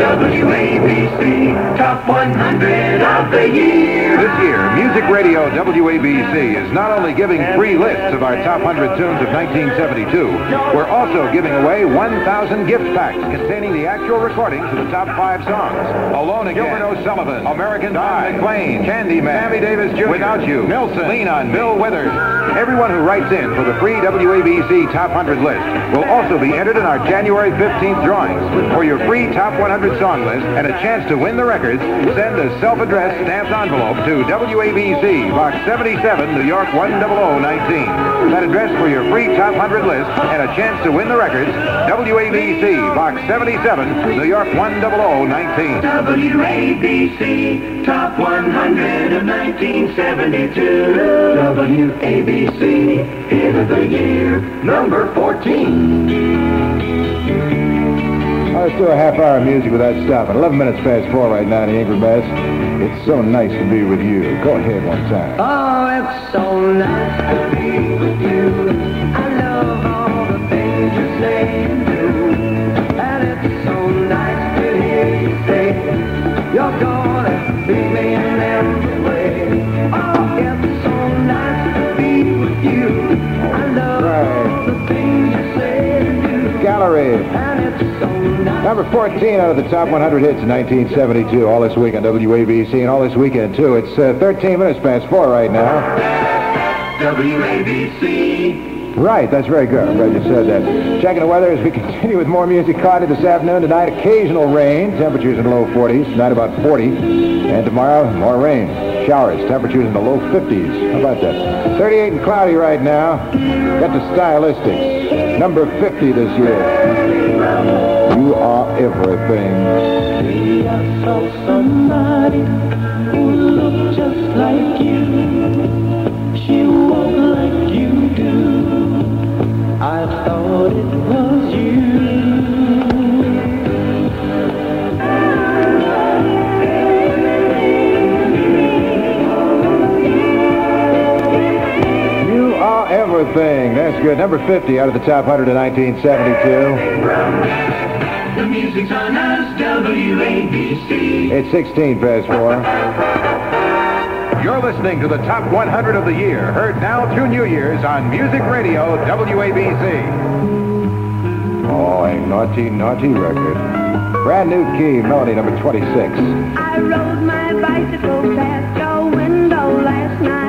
WABC Top 100 of the Year. Music Radio WABC is not only giving free lists of our top 100 tunes of 1972, we're also giving away 1,000 gift packs containing the actual recordings of the top five songs. Alone Again, Gilbert O'Sullivan, American Pie, McLean, Candyman, Sammy Davis Jr., Without You, Nilsson, Lean on Bill Withers. Everyone who writes in for the free WABC Top 100 list will also be entered in our January 15th drawings. For your free Top 100 song list and a chance to win the records, send a self-addressed stamped envelope to WABC, Box 77, New York 10019. That address for your free Top 100 list and a chance to win the records, WABC, Box 77, New York 10019. WABC Top 100 of 1972. WABC Hit of the Year, number 14. Let's do a half hour of music without stopping. 11 minutes past 4 right now the Angry Bass. It's so nice to be with you. Go ahead one time. Oh, it's so nice to be with you. I Number 14 out of the top 100 hits in 1972. All this week on WABC and all this weekend, too. It's uh, 13 minutes past 4 right now. WABC. Right, that's very good. I'm glad you said that. Checking the weather as we continue with more music. Cloudy this afternoon. Tonight, occasional rain. Temperatures in the low 40s. Tonight, about 40. And tomorrow, more rain. Showers. Temperatures in the low 50s. How about that? 38 and cloudy right now. Got the stylistics. Number 50 this year. You are everything. I saw somebody who looked just like you. She walked like you do. I thought it was you. You are everything. That's good. Number 50 out of the top 100 in 1972. The music's on us, WABC. It's 16 past 4. You're listening to the top 100 of the year, heard now through New Year's on Music Radio WABC. Oh, a naughty, naughty record. Brand new key, Melanie number 26. I rode my bicycle past your window last night.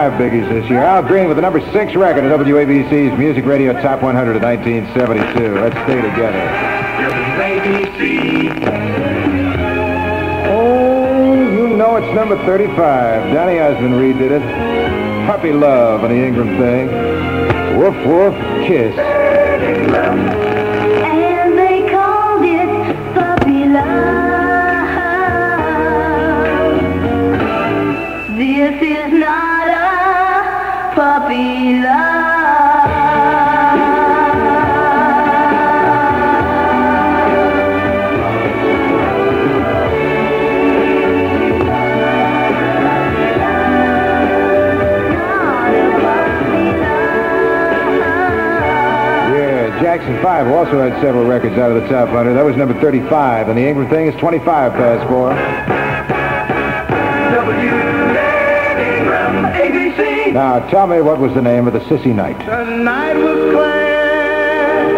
Five biggies this year. Al Green with the number six record at WABC's Music Radio Top 100 of 1972. Let's stay together. Oh, you know it's number 35. Donny Osmond redid it. Puppy Love on the Ingram thing. Woof, woof, kiss. 5 also had several records out of the top 100. That was number 35. And the Ingram thing is 25 past 4. WABC. Now, tell me what was the name of the Sissy Knight. The night was clear.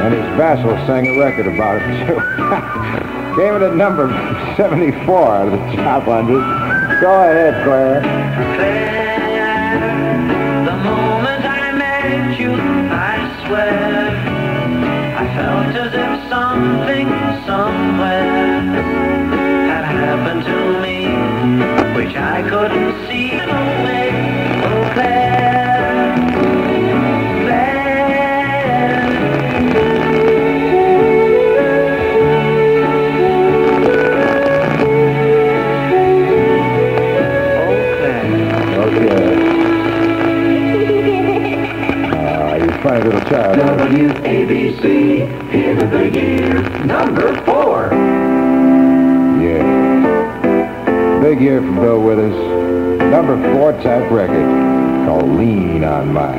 And his vassal sang a record about it, too. Came in at number 74 out of the top 100. Go ahead, Claire. The moment I met you, I swear felt as if something somewhere had happened to me, which I could Yeah. Big year for Bill Withers. Number four type record called Lean on Mine.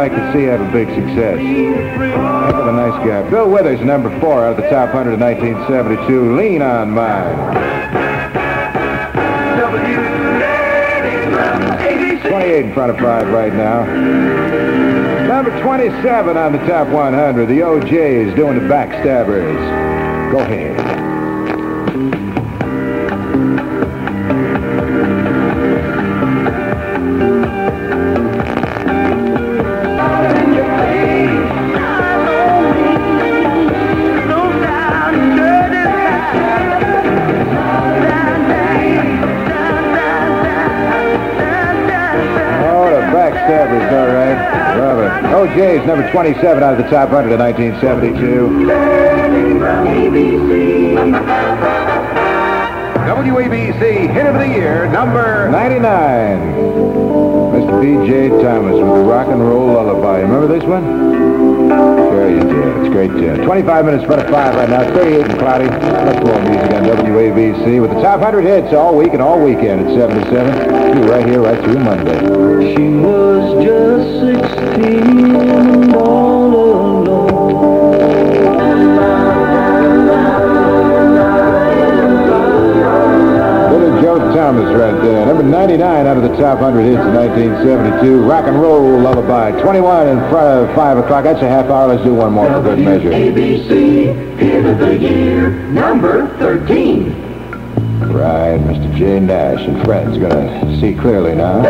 Like to see have a big success. Heck of a nice guy. Bill Withers, number four out of the top 100 of 1972. Lean on Mine. WABC. 28 in front of five right now. Number 27 on the top 100. The O'Jays doing the Backstabbers. Go ahead. All right. Love it. Oh, O'Jays, number 27 out of the top 100 in 1972. WABC Hit of the Year, number 99. Mr. B.J. Thomas with the Rock and Roll Lullaby. Remember this one? Do. Uh, it's great tune. 25 minutes front of 5 right now. 38 and cloudy. Much more music on WABC with the top 100 hits all week and all weekend at 7 to 7. You right here, right through Monday. She was just top 100 hits in 1972. Rock and Roll Lullaby. 21 in front of 5 o'clock. That's a half hour. Let's do one more for good measure. ABC, hit of the year, number 13. Right, Mr. J. Nash and friends. Gonna see clearly now.